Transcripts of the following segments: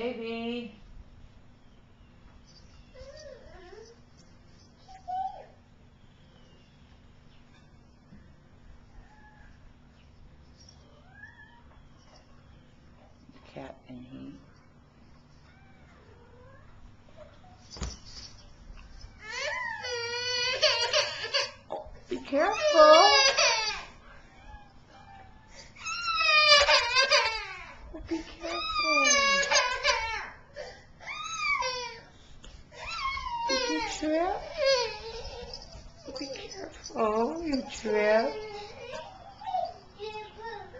Baby. Cat and he. Oh, be careful. Oh, be careful. Trip? Be careful. You trip.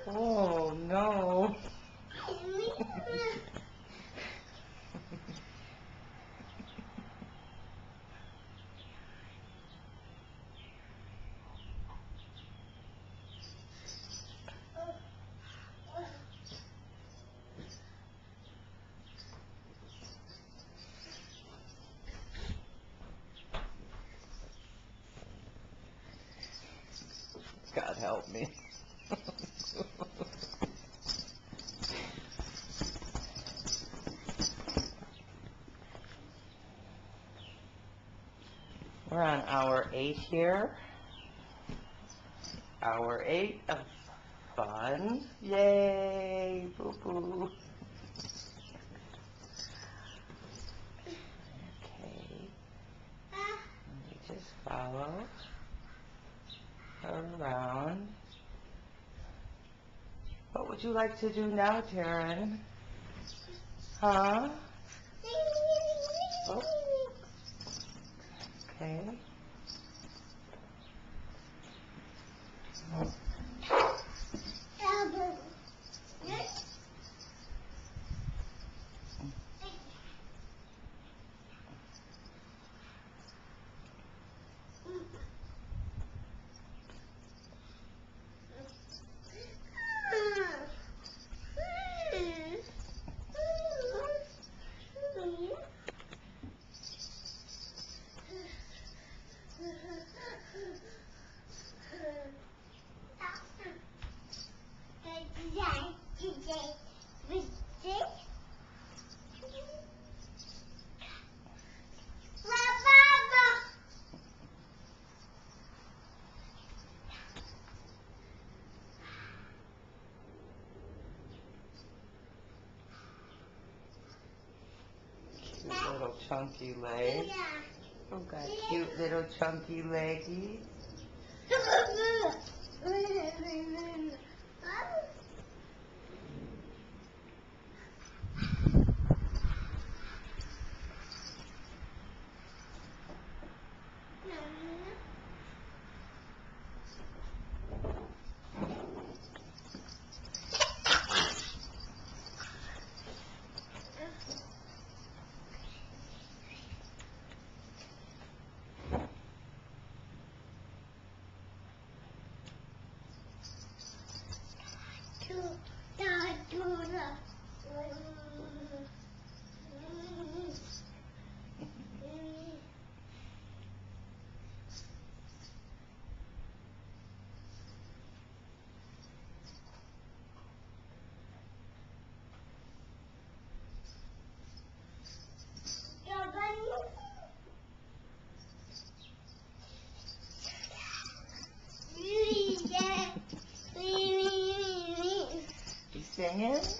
Oh, no. Help me. We're on hour eight here. Hour eight of fun. Yay, boo boo. Okay. And you just follow around. What would you like to do now, Taryn? Huh? Oh. Okay. Chunky leg. Oh, got cute little chunky leggy. You Daniel.